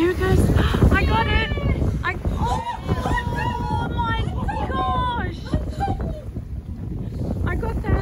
There it goes. I got it. I, oh, oh my gosh. I got that.